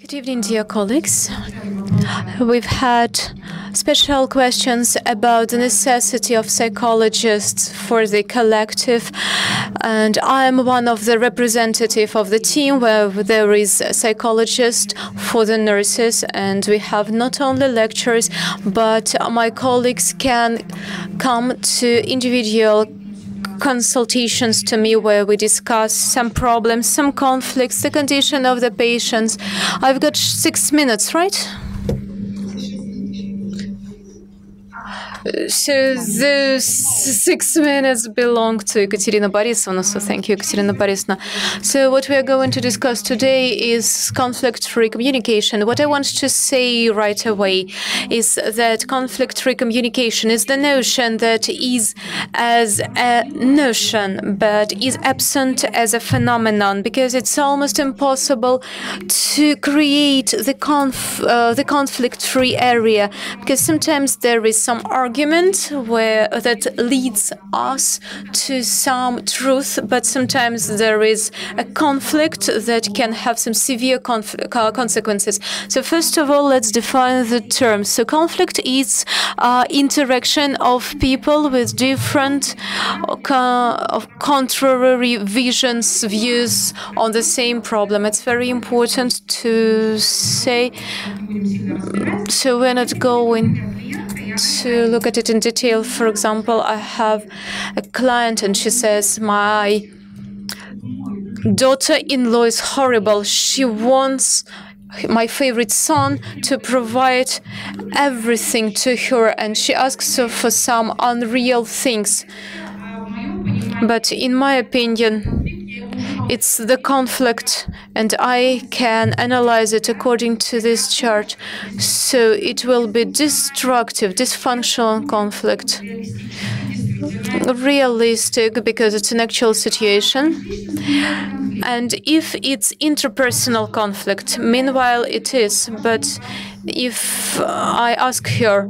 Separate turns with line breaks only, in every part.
Good evening, dear colleagues. We've had special questions about the necessity of psychologists for the collective, and I'm one of the representative of the team where there is a psychologist for the nurses, and we have not only lectures, but my colleagues can come to individual consultations to me where we discuss some problems, some conflicts, the condition of the patients. I've got six minutes, right? So those six minutes belong to Ekaterina Borisovna, so thank you, Ekaterina Borisovna. So what we are going to discuss today is conflict-free communication. What I want to say right away is that conflict-free communication is the notion that is as a notion, but is absent as a phenomenon, because it's almost impossible to create the, conf uh, the conflict-free area, because sometimes there is some argument argument where that leads us to some truth, but sometimes there is a conflict that can have some severe uh, consequences. So first of all, let's define the term. So conflict is uh, interaction of people with different uh, contrary visions, views on the same problem. It's very important to say. So we're not going to look at it in detail. For example, I have a client and she says, my daughter-in-law is horrible. She wants my favorite son to provide everything to her and she asks her for some unreal things. But in my opinion, it's the conflict, and I can analyze it according to this chart. So it will be destructive, dysfunctional conflict. Realistic because it's an actual situation. And if it's interpersonal conflict, meanwhile it is, but if I ask her,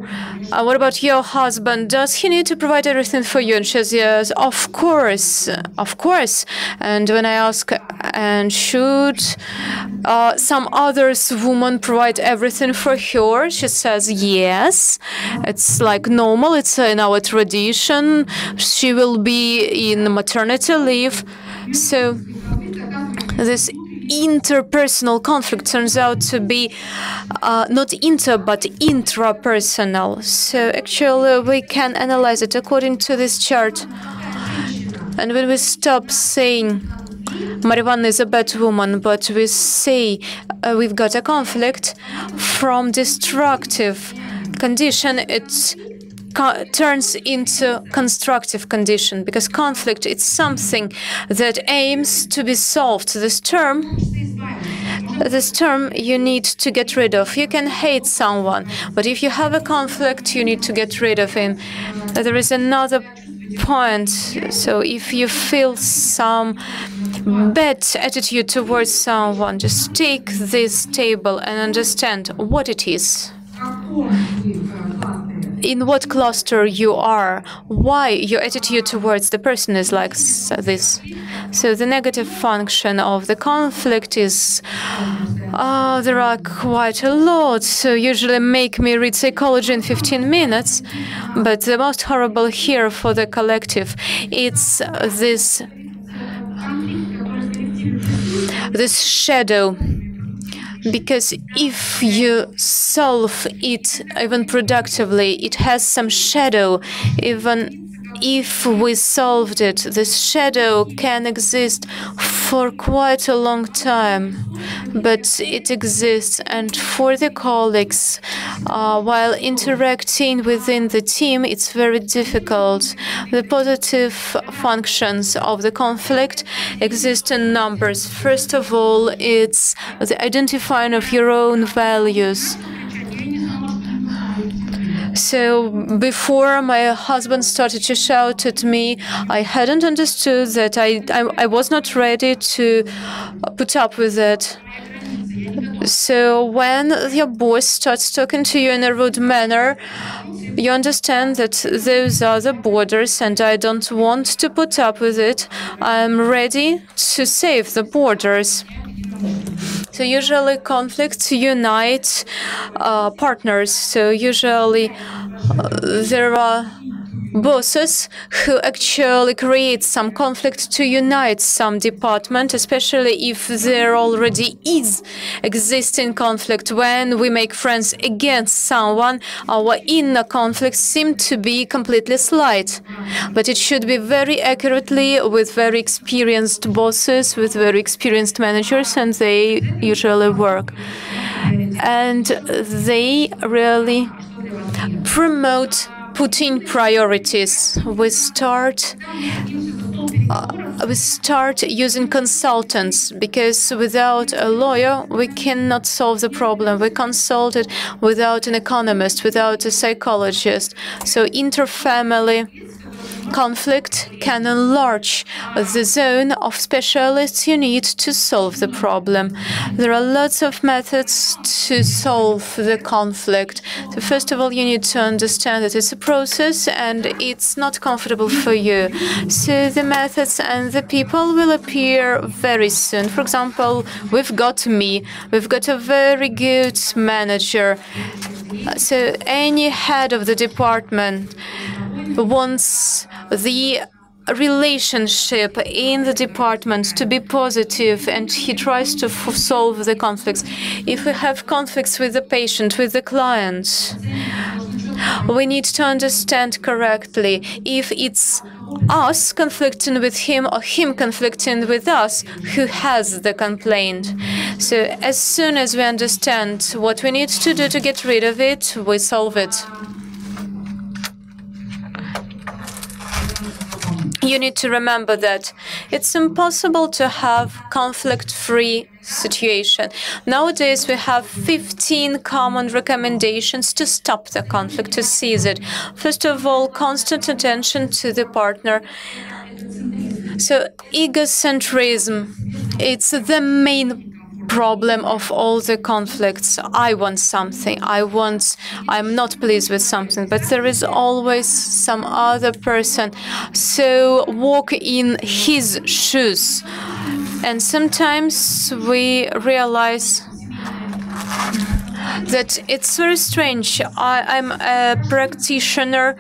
uh, what about your husband? Does he need to provide everything for you? And she says, yes, of course, of course. And when I ask, and should uh, some others woman provide everything for her? She says, yes. It's like normal. It's in our tradition. She will be in maternity leave. So this interpersonal conflict turns out to be uh, not inter but intrapersonal. So actually we can analyze it according to this chart. And when we stop saying Marivanna is a bad woman, but we say uh, we've got a conflict from destructive condition, it's turns into constructive condition because conflict is something that aims to be solved. This term this term you need to get rid of. You can hate someone, but if you have a conflict, you need to get rid of him. There is another point. So if you feel some bad attitude towards someone, just take this table and understand what it is in what cluster you are, why your attitude towards the person is like this. So the negative function of the conflict is uh, there are quite a lot. So usually make me read psychology in 15 minutes. But the most horrible here for the collective, it's this this shadow. Because if you solve it even productively, it has some shadow, even if we solved it, this shadow can exist for quite a long time, but it exists. And for the colleagues, uh, while interacting within the team, it's very difficult. The positive functions of the conflict exist in numbers. First of all, it's the identifying of your own values. So before my husband started to shout at me, I hadn't understood that I, I, I was not ready to put up with it. So when your boss starts talking to you in a rude manner, you understand that those are the borders and I don't want to put up with it. I'm ready to save the borders. So usually conflicts unite uh, partners. So usually uh, there are bosses who actually create some conflict to unite some department, especially if there already is existing conflict. When we make friends against someone, our inner conflicts seem to be completely slight. But it should be very accurately with very experienced bosses, with very experienced managers, and they usually work. And they really promote putting priorities. We start uh, we start using consultants because without a lawyer we cannot solve the problem. We consult it without an economist, without a psychologist. So interfamily conflict can enlarge the zone of specialists you need to solve the problem. There are lots of methods to solve the conflict. So first of all, you need to understand that it's a process and it's not comfortable for you. So the methods and the people will appear very soon. For example, we've got me. We've got a very good manager. So any head of the department wants the relationship in the department to be positive and he tries to solve the conflicts. If we have conflicts with the patient, with the client, we need to understand correctly if it's us conflicting with him or him conflicting with us who has the complaint. So as soon as we understand what we need to do to get rid of it, we solve it. You need to remember that it's impossible to have conflict-free situation. Nowadays, we have 15 common recommendations to stop the conflict, to seize it. First of all, constant attention to the partner. So egocentrism, it's the main problem of all the conflicts. I want something. I want, I'm not pleased with something, but there is always some other person. So walk in his shoes. And sometimes we realize that it's very strange. I, am a practitioner.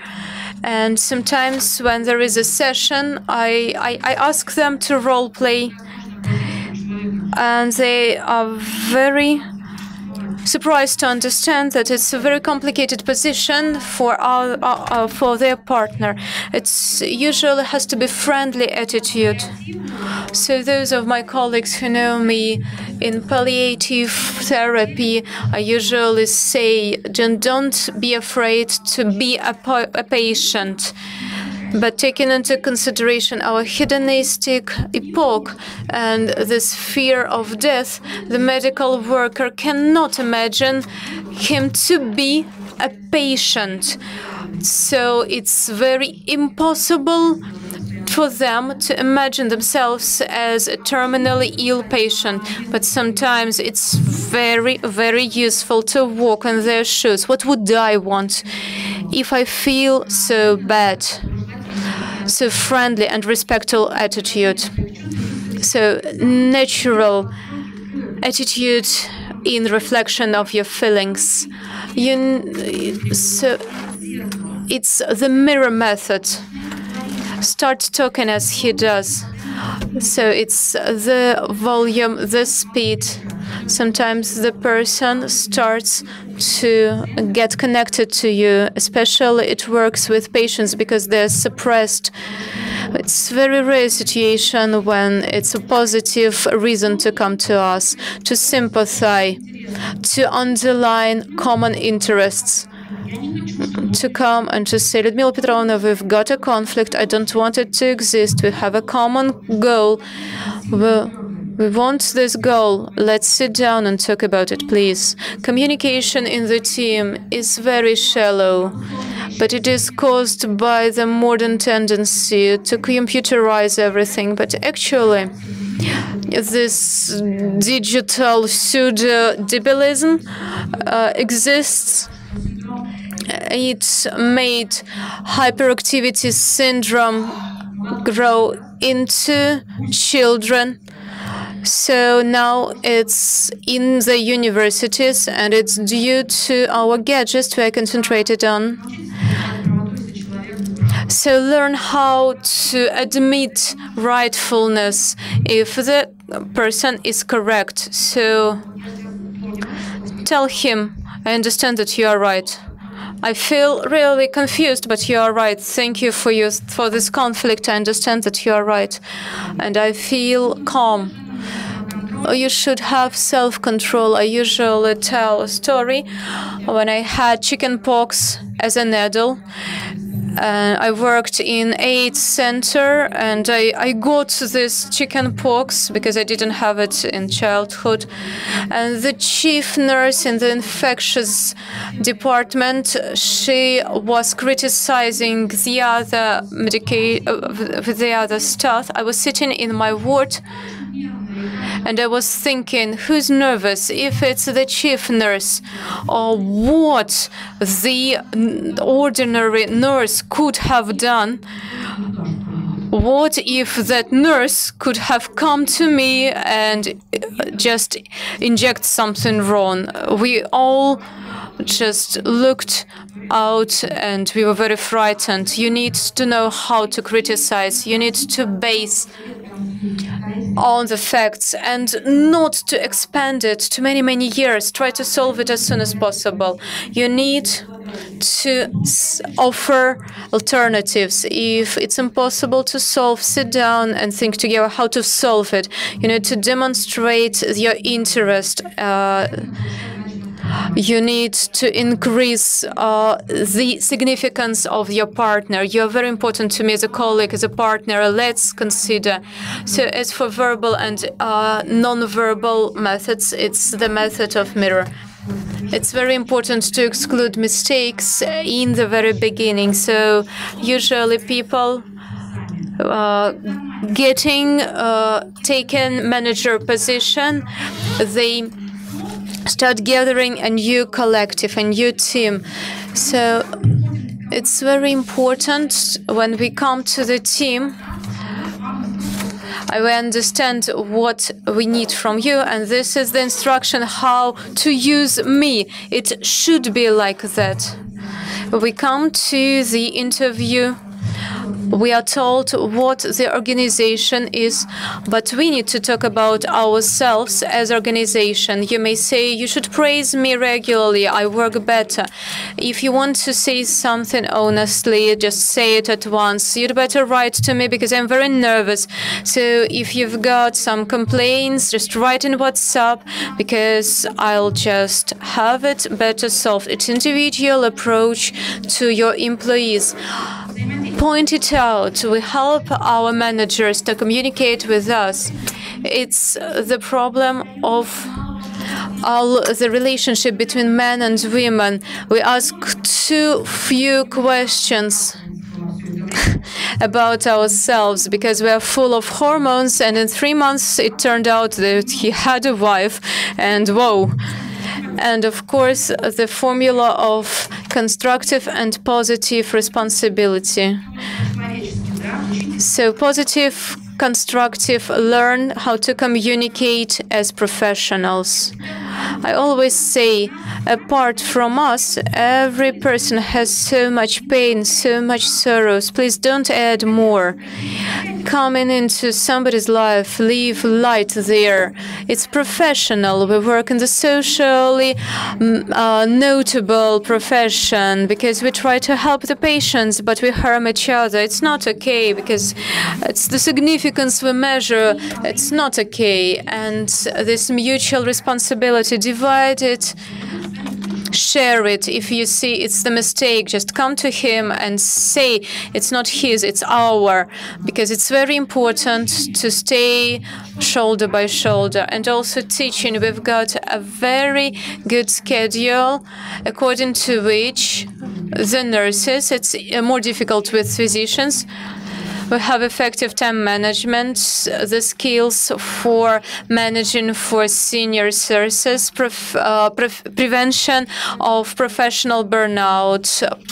And sometimes when there is a session, I, I, I ask them to role play and they are very surprised to understand that it's a very complicated position for our, uh, uh, for their partner. It's usually has to be friendly attitude. So those of my colleagues who know me in palliative therapy, I usually say, don't be afraid to be a, a patient. But taking into consideration our hedonistic epoch and this fear of death, the medical worker cannot imagine him to be a patient. So it's very impossible for them to imagine themselves as a terminally ill patient, but sometimes it's very, very useful to walk in their shoes. What would I want if I feel so bad? So friendly and respectful attitude. So natural attitude in reflection of your feelings. You so it's the mirror method. Start talking as he does. So it's the volume, the speed. Sometimes the person starts to get connected to you. Especially it works with patients because they're suppressed. It's very rare situation when it's a positive reason to come to us, to sympathize, to underline common interests to come and to say, Ludmila Petrovna, we've got a conflict. I don't want it to exist. We have a common goal. We, we want this goal. Let's sit down and talk about it, please. Communication in the team is very shallow, but it is caused by the modern tendency to computerize everything. But actually, this digital pseudo-debilism uh, exists it made hyperactivity syndrome grow into children. So now it's in the universities and it's due to our gadgets we are concentrated on. So learn how to admit rightfulness if the person is correct. So tell him, I understand that you are right. I feel really confused, but you are right. Thank you for your, for this conflict. I understand that you are right, and I feel calm. You should have self-control. I usually tell a story when I had chickenpox as an adult, uh, I worked in AIDS center and I, I got this chicken pox because I didn't have it in childhood. And the chief nurse in the infectious department, she was criticizing the other medica- uh, the other staff. I was sitting in my ward and I was thinking, who's nervous? If it's the chief nurse, or what the ordinary nurse could have done? What if that nurse could have come to me and uh, just inject something wrong? We all just looked out and we were very frightened. You need to know how to criticize. You need to base on the facts and not to expand it to many, many years. Try to solve it as soon as possible. You need to offer alternatives. If it's impossible to solve, sit down and think together how to solve it. You need to demonstrate your interest. Uh, you need to increase uh, the significance of your partner. You're very important to me as a colleague, as a partner. Let's consider. So, as for verbal and uh, non-verbal methods, it's the method of mirror. It's very important to exclude mistakes in the very beginning. So, usually people uh, getting uh, taken manager position, they start gathering a new collective, a new team. So it's very important when we come to the team. I understand what we need from you, and this is the instruction how to use me. It should be like that. We come to the interview we are told what the organization is, but we need to talk about ourselves as organization. You may say you should praise me regularly. I work better. If you want to say something honestly, just say it at once. You'd better write to me because I'm very nervous. So if you've got some complaints, just write in WhatsApp because I'll just have it better solved. It's individual approach to your employees point it out. We help our managers to communicate with us. It's the problem of all the relationship between men and women. We ask too few questions about ourselves because we are full of hormones and in three months it turned out that he had a wife and whoa and of course the formula of constructive and positive responsibility. So positive, constructive, learn how to communicate as professionals. I always say, apart from us, every person has so much pain, so much sorrows. Please don't add more coming into somebody's life, leave light there. It's professional. We work in the socially mm, uh, notable profession because we try to help the patients, but we harm each other. It's not okay because it's the significance we measure. It's not okay. And this mutual responsibility divided share it. If you see it's the mistake, just come to him and say it's not his, it's our, because it's very important to stay shoulder by shoulder. And also teaching, we've got a very good schedule according to which the nurses, it's uh, more difficult with physicians, we have effective time management, the skills for managing for senior services, uh, prevention of professional burnout,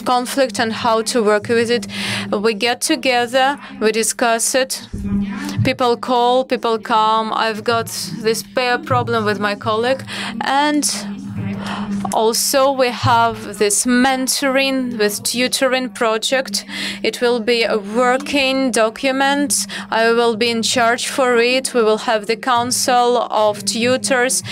conflict and how to work with it. We get together, we discuss it People call, people come. I've got this pair problem with my colleague, and also, we have this mentoring with tutoring project. It will be a working document. I will be in charge for it. We will have the council of tutors.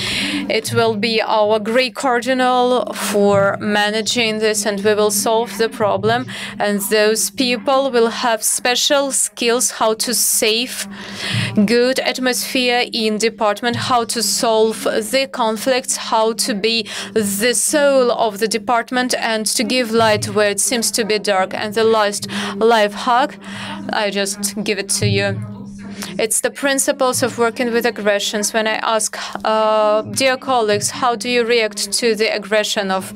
It will be our Greek cardinal for managing this, and we will solve the problem. And those people will have special skills how to save good atmosphere in department, how to solve the conflicts, how to be the soul of the department and to give light where it seems to be dark. And the last life hack, I just give it to you. It's the principles of working with aggressions. When I ask, uh, dear colleagues, how do you react to the aggression of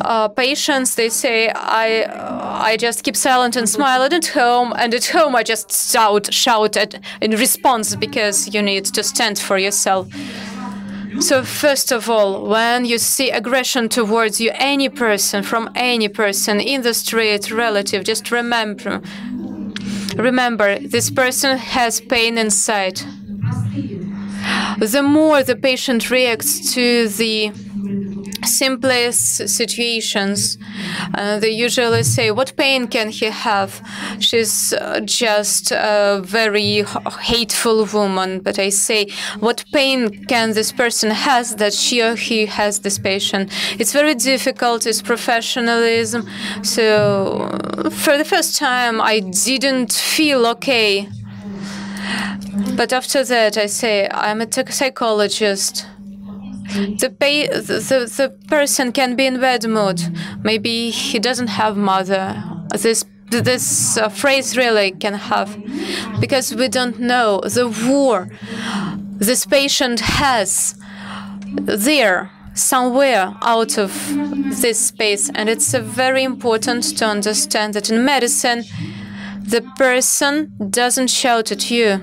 uh, patients? They say, I, uh, I just keep silent and smile. At home, and at home, I just shout, shout at, in response because you need to stand for yourself. So first of all, when you see aggression towards you, any person, from any person in the street, relative, just remember, remember, this person has pain inside. The more the patient reacts to the simplest situations. Uh, they usually say, What pain can he have? She's uh, just a very hateful woman. But I say, What pain can this person has that she or he has this patient? It's very difficult, it's professionalism. So, for the first time, I didn't feel okay. But after that, I say, I'm a psychologist. The, the, the person can be in bad mood. Maybe he doesn't have mother. This this uh, phrase really can have, because we don't know the war this patient has there somewhere out of this space. And it's uh, very important to understand that in medicine, the person doesn't shout at you.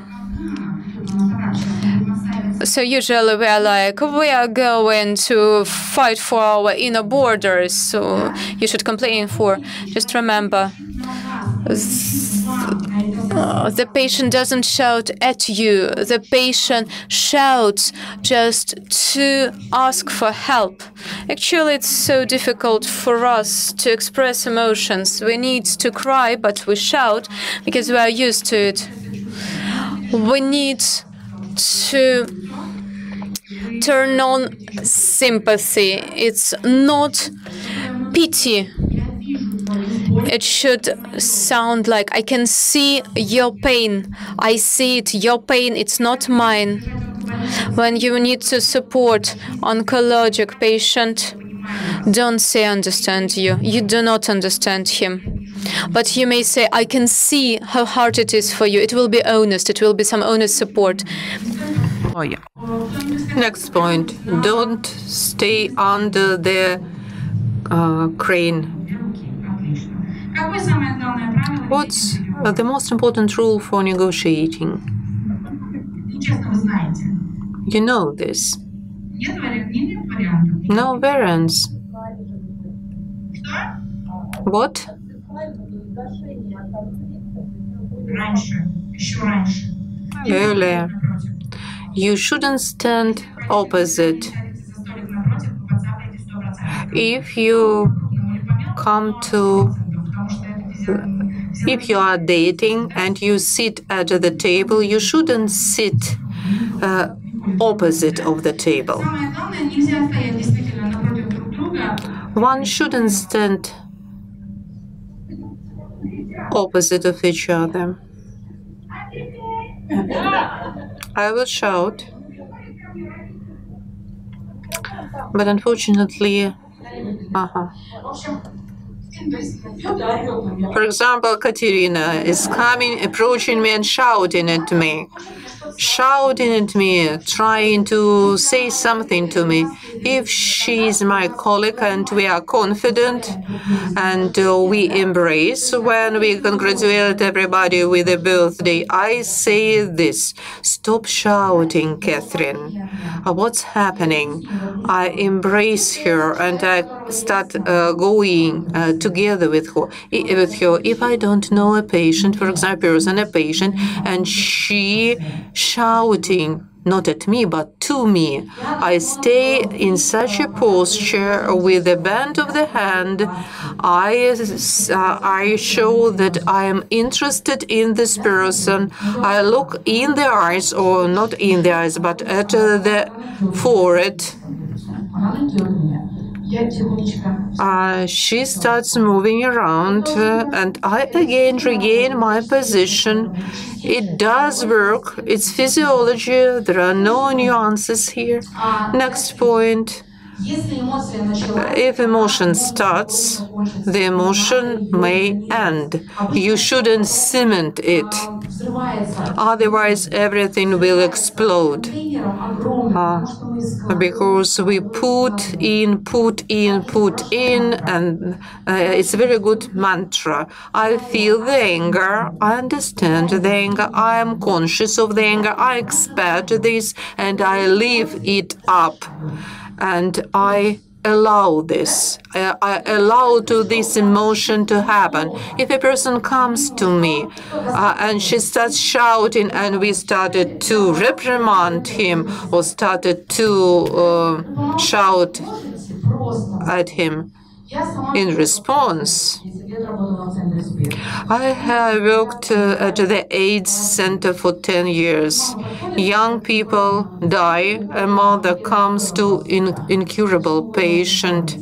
So usually we are like, we are going to fight for our inner borders. So you should complain for. Just remember, uh, the patient doesn't shout at you. The patient shouts just to ask for help. Actually, it's so difficult for us to express emotions. We need to cry, but we shout because we are used to it. We need to turn on sympathy. It's not pity. It should sound like I can see your pain. I see it. Your pain, it's not mine. When you need to support oncologic patient, don't say understand you. You do not understand him. But you may say, I can see how hard it is for you. It will be honest. It will be some honest support.
Oh, yeah. Next point. Don't stay under the uh, crane. What's uh, the most important rule for negotiating? You know this. No variance. What? Earlier. You shouldn't stand opposite. If you come to if you are dating and you sit at the table, you shouldn't sit uh, opposite of the table. One shouldn't stand opposite of each other. I will shout. But unfortunately, uh-huh. For example, Katerina is coming, approaching me and shouting at me. Shouting at me, trying to say something to me. If she's my colleague and we are confident and uh, we embrace when we congratulate everybody with a birthday, I say this stop shouting, Catherine. Uh, what's happening? I embrace her and I start uh, going uh, together with her. With her, if I don't know a patient, for example, person, a patient, and she shouting not at me, but to me. I stay in such a posture with a bend of the hand. I, uh, I show that I am interested in this person. I look in the eyes, or not in the eyes, but at uh, the forehead. Uh, she starts moving around, uh, and I again regain my position. It does work. It's physiology. There are no nuances here. Next point. If emotion starts, the emotion may end. You shouldn't cement it. Otherwise, everything will explode. Uh, because we put in, put in, put in, and uh, it's a very good mantra. I feel the anger, I understand the anger, I am conscious of the anger, I expect this, and I live it up and I allow this. I, I, allow to this emotion to happen. If a person comes to me uh, and she starts shouting, and we started to reprimand him or started to uh, shout at him, in response, I have worked uh, at the AIDS Center for 10 years. Young people die, a mother comes to an incurable patient,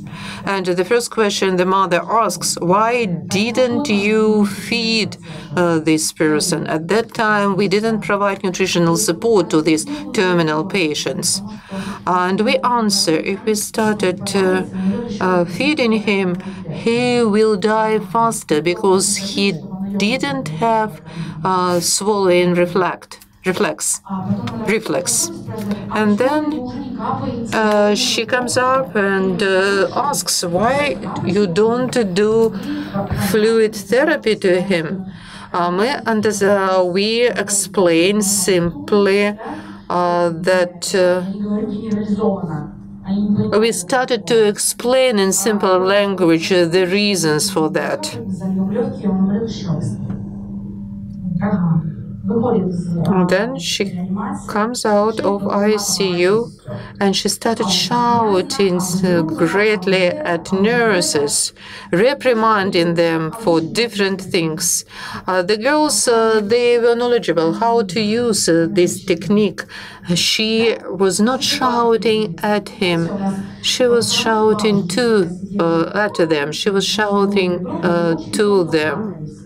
and the first question the mother asks, why didn't you feed uh, this person? At that time, we didn't provide nutritional support to these terminal patients. And we answer, if we started uh, feeding him, he will die faster because he didn't have uh, swallowing reflect reflex reflex. And then uh, she comes up and uh, asks why you don't do fluid therapy to him? Um, and uh, we explain simply uh, that uh, we started to explain in simple language the reasons for that. And then she comes out of ICU and she started shouting greatly at nurses, reprimanding them for different things. Uh, the girls, uh, they were knowledgeable how to use uh, this technique. She was not shouting at him. She was shouting to uh, at them. She was shouting uh, to them.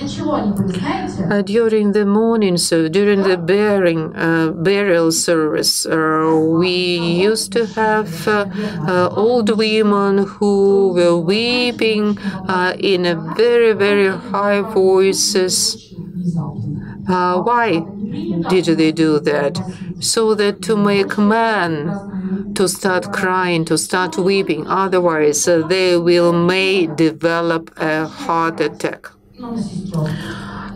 Uh, during the morning, so during the bearing, uh, burial service, uh, we used to have uh, uh, old women who were weeping uh, in a very, very high voices. why did they do that? So that to make man to start crying, to start weeping. Otherwise, they will may develop a heart attack.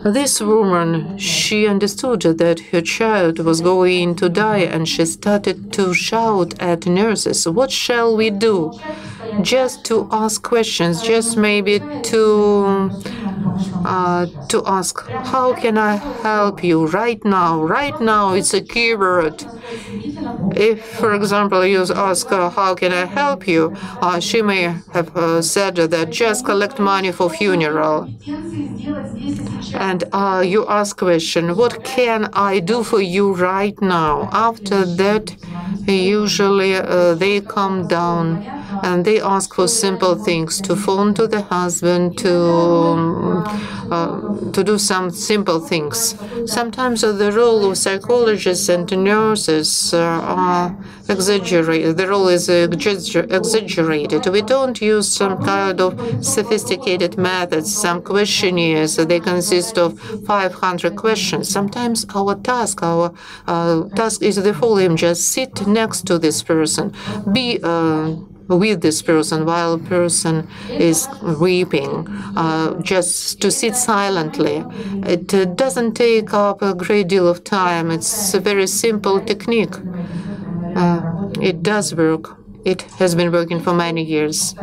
This woman, she understood that her child was going to die and she started to shout at nurses, What shall we do? Just to ask questions, just maybe to uh, to ask, How can I help you right now? Right now, it's a keyword. If, for example, you ask, uh, How can I help you? Uh, she may have uh, said that just collect money for funeral. And you ask question, What can I do for you right now? After that, usually they come down and they ask for simple things to phone to the husband to um, uh, to do some simple things sometimes the role of psychologists and nurses uh, uh, exaggerated. The role is exaggerated. We don't use some kind of sophisticated methods, some questionnaires. They consist of 500 questions. Sometimes our task, our uh, task is the following: just sit next to this person, be. Uh, with this person while person is weeping, uh, just to sit silently. It uh, doesn't take up a great deal of time. It's a very simple technique. Uh, it does work. It has been working for many years.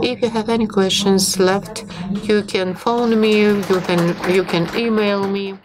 If you have any questions left, you can phone me, you can you can email me.